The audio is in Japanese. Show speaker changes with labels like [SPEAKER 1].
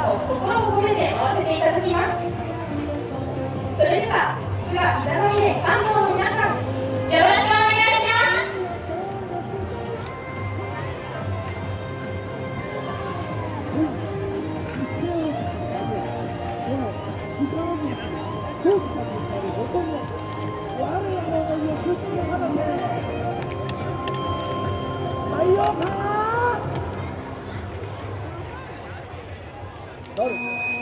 [SPEAKER 1] メンバーと心を込めて回せていただきます。それでは菅いざない園関東の皆さんよろしくお願いします。
[SPEAKER 2] 太陽か Claro.